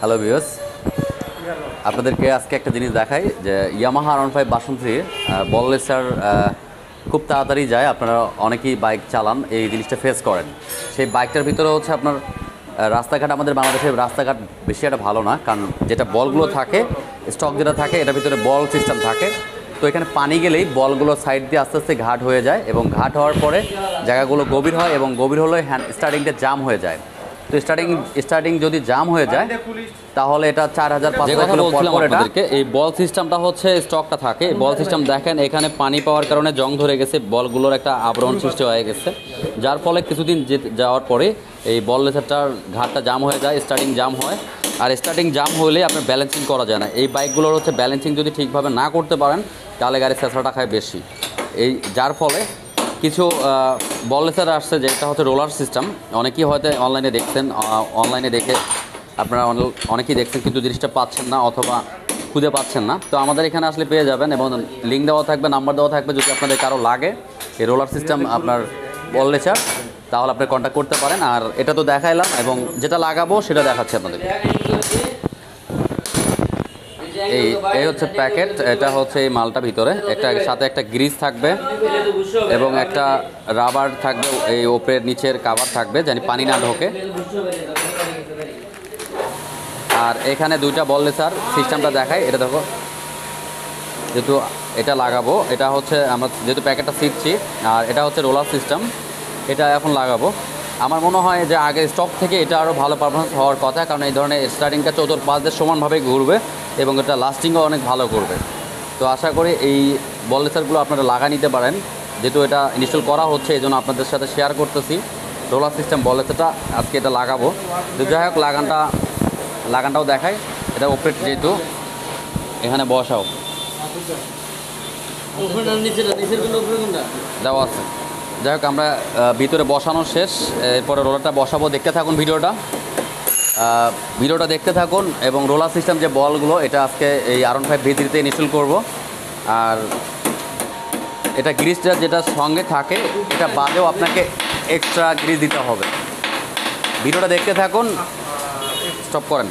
Hello views আপনাদেরকে আজকে একটা জিনিস দেখাই যে ইয়ামাহা আর ফাইভ বাসন্তী বললেসার খুব তাড়াতাড়ি যায়। আপনারা অনেকেই বাইক চালান, এই জিনিসটা ফেস করেন। সেই বাইকটার ভিতরে হচ্ছে আপনার রাস্তাঘাট আমাদের বাংলাদেশের রাস্তাঘাট বেশি একটা ভালো না, কারণ যেটা বলগুলো থাকে স্টক যেটা থাকে, এটার ভিতরে বল সিস্টেম থাকে। তো এখানে পানি গেলেই বলগুলো সাইড দিয়ে আস্তে আস্তে ঘাট হয়ে যায় এবং ঘাট হওয়ার পরে জায়গাগুলো গভীর হয় এবং গভীর হলে হ্যান্ড স্টার্টিংটা জাম হয়ে যায়। তো স্টার্টিং স্টার্টিং যদি জাম হয়ে যায় তাহলে এটা চার হাজার পাঁচ কথা বলছিলাম আপনাদেরকে এই বল সিস্টেমটা হচ্ছে স্টকটা থাকে। বল সিস্টেম দেখেন এখানে পানি পাওয়ার কারণে জং ধরে গেছে বলগুলোর একটা আবরণ সৃষ্টি হয়ে গেছে। যার ফলে কিছুদিন যে- যাওয়ার পরে এই বল লেসারটার ঘাটটা জাম হয়ে যায় স্টার্টিং জাম হয়। আর স্টার্টিং জাম হলে আপনার ব্যালেন্সিং করা যায় না। এই বাইকগুলোর হচ্ছে ব্যালেন্সিং যদি ঠিকভাবে না করতে পারেন তাহলে গাড়ির চেঁচড়াটা খায় বেশি। এই যার ফলে কিছু বল লেসার আসছে যেটা হচ্ছে রোলার সিস্টেম। অনেকেই হয়তো অনলাইনে দেখছেন অনলাইনে দেখে আপনারা অনেকেই দেখছেন কিন্তু জিনিসটা পাচ্ছেন না অথবা খুঁজে পাচ্ছেন না। তো আমাদের এখানে আসলে পেয়ে যাবেন এবং লিঙ্ক দেওয়া থাকবে নাম্বার দেওয়া থাকবে যদি আপনাদের কারও লাগে। এই রোলার সিস্টেম আপনার বললে চার তাহলে আপনি কন্ট্যাক্ট করতে পারেন। আর এটা তো দেখাইলাম এবং যেটা লাগাবো সেটা দেখাচ্ছি আপনাদের এই এই হচ্ছে প্যাকেট, এটা হচ্ছে এই মালটা ভিতরে। একটা সাথে একটা গ্রিজ থাকবে এবং একটা রাবার থাকবে, এই ওপরের নিচের কাভার থাকবে জানি পানি না ঢোকে। আর এখানে দুইটা বল স্যার সিস্টেমটা দেখাই, এটা দেখো। যেহেতু এটা লাগাবো, এটা হচ্ছে আমরা যেহেতু প্যাকেটটা শিখছি আর এটা হচ্ছে রোলার সিস্টেম, এটা এখন লাগাবো। আমার মনে হয় যে আগে স্টক থেকে এটা আরও ভালো পারফরমেন্স হওয়ার কথা, কারণ এই ধরনের স্টার্টিংটা চতুর পাঁচ দিয়ে সমানভাবে ঘুরবে। এবং এটা লাস্টিংও অনেক ভালো করবে। তো আশা করি এই বল লেসারগুলো আপনারা লাগা নিতে পারেন। যেহেতু এটা ইনস্টল করা হচ্ছে এই জন্য আপনাদের সাথে শেয়ার করতেছি। রোলার সিস্টেম বল লেসারটা আজকে এটা লাগাবো। তো যাই হোক লাগানটা লাগানটাও দেখাই। এটা ওপরে যেহেতু এখানে বসাও। দেওয়া আছে। যাই হোক আমরা ভিতরে বসানো শেষ। এরপরে রোলারটা বসাবো। দেখতে থাকুন ভিডিওটা। ভিডিওটা দেখতে থাকুন এবং রোলার সিস্টেম যে বলগুলো, এটা আজকে এই আরন ফাইভ ভিত্তিতে ইনস্টল করব। আর এটা গ্রিসটা যেটা সঙ্গে থাকে, এটা বাদেও আপনাকে এক্সট্রা গ্রিস দিতে হবে। ভিডিওটা দেখতে থাকুন। স্টপ করেন।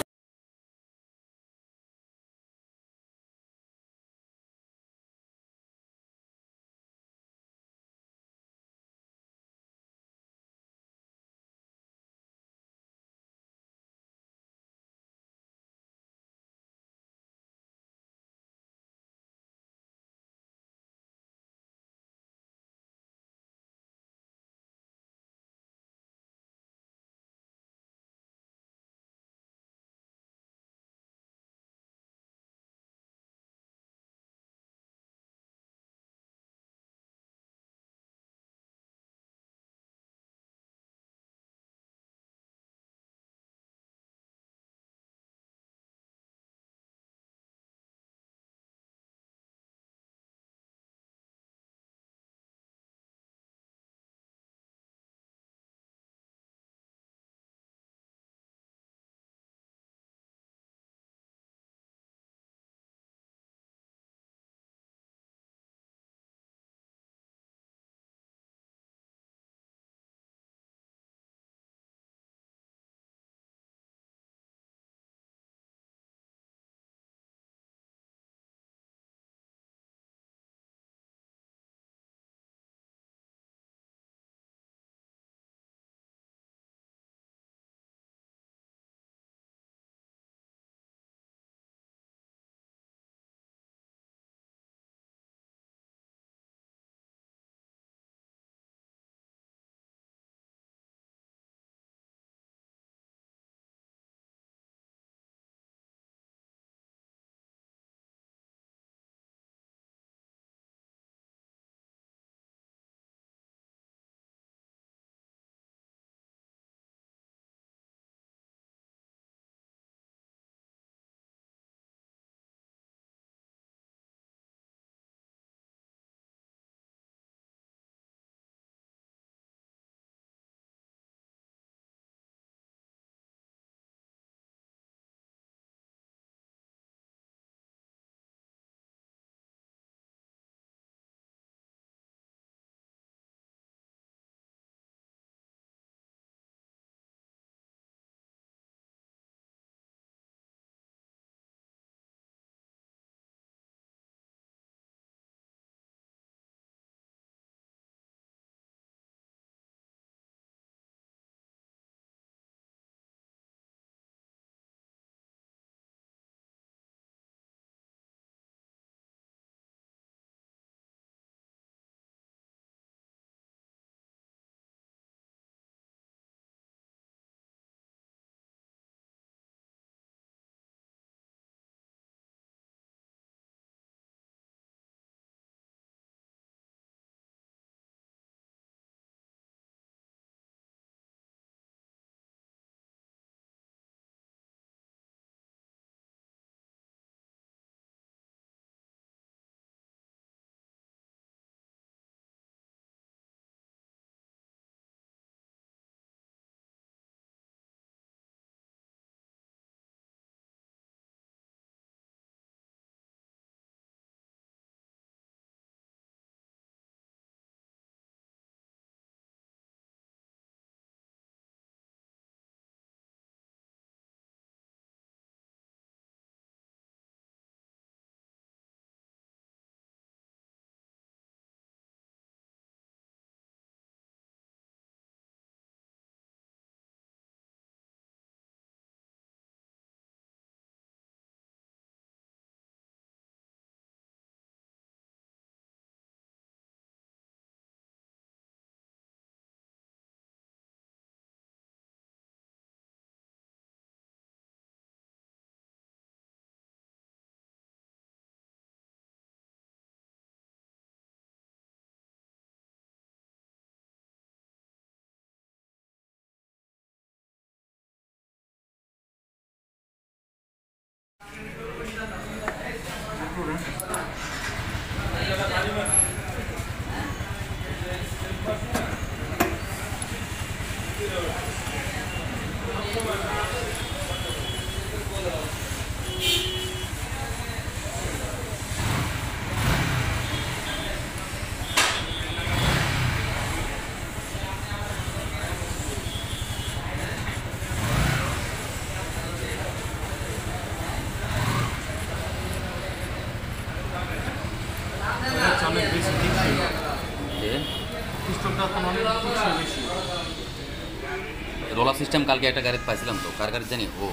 কালকে একটা গাড়িতে পাইছিলাম তো কার গাড়ি জানি? ও।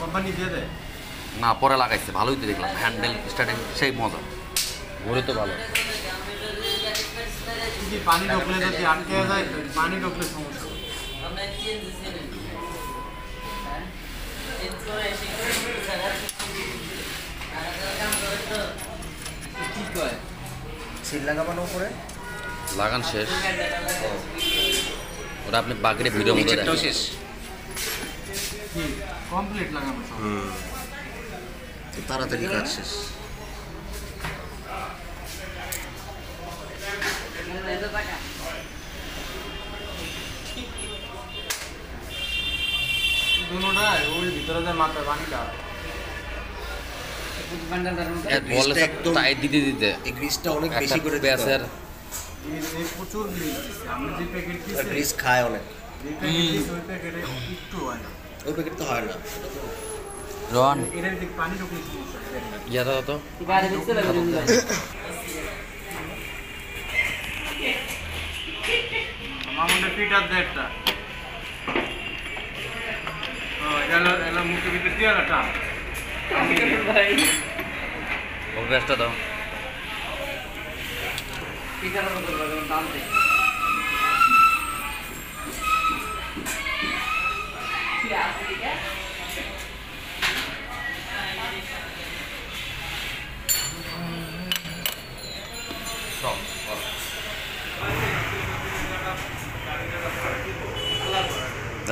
কোম্পানি দিয়ে দেয়? না পরে লাগাইছে ভালোই তো দেখলাম। হ্যান্ডেল স্টার্টিং সেই মজা। ঘুরে তো ভালো। পানি ঢুকলে যদি আটকে যায় পানি ঢুকলে সমস্যা। সিল লাগাবানোর উপরে? লাগান শেষ। ওটা আপনি বাকিরে ভিডিও মধ্যে দেখেন। শেষ। কমপ্লিট লাগানো সব? তো তাড়াতাড়ি কাজ শেষ। দুটোটাই ওই ভিতরে যে মাথায় পানিটা। টাইট দিতে দিতে। এই গ্রিসটা অনেক বেশি করে এই প্রচুর গ্রিস দিচ্ছে যে প্যাকেট গ্রিস খায় অনেক। যে প্যাকেট ওই প্যাকেটে একটু হয় না। ওই প্যাকেট তো হয় না রন এটার দিক পানি ঢুকলে সমস্যা ইয়াটা তো আমার মধ্যে ফিটার দেয় একটা ও, এলো এলো মুখের ভিতরে দিয়ে এলো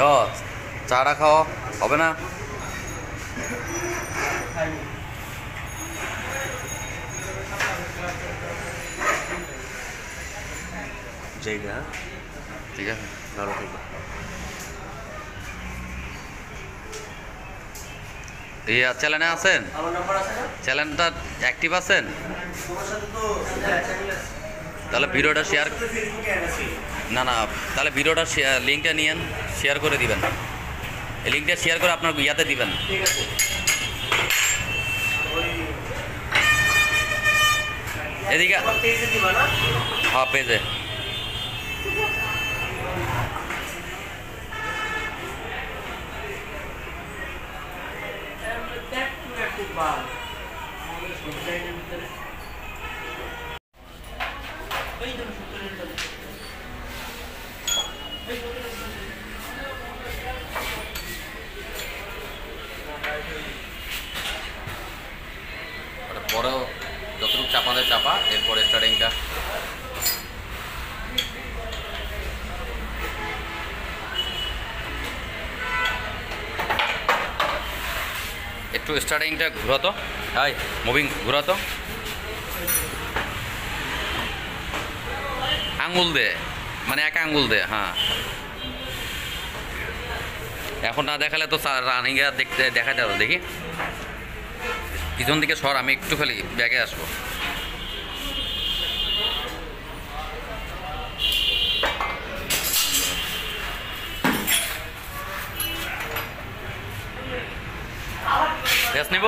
ও চাটা খাও হবে না? জায়গা ঠিক আছে ভালো থাকবে ইয়া চ্যানেলে আছেন? চ্যানেলটা অ্যাক্টিভ আছেন? তাহলে ভিডিওটা শেয়ার না না তাহলে ভিডিওটা শেয়ার লিঙ্কটা নিয়েন শেয়ার করে দিবেন। এই লিঙ্কটা শেয়ার করে আপনার ইয়াতে দিবেন। আছে এদিকে তোমার পেজে দিবা না হ্যাঁ পেজে ওটা পরেও যতটুকু চাপা দেয় চাপা, এরপরে স্টার্টিংটা একটু স্টার্টিংটা ঘুরাতো। High moving ঘুরাতো। আঙুল দে মানে এক আঙুল দে হ্যাঁ। এখন না দেখালে তো রানিংয়ে দেখতে দেখা যাবে দেখি। পিছন দিকে সর, আমি একটু খালি ব্যাগে আসব। গ্যাস নিব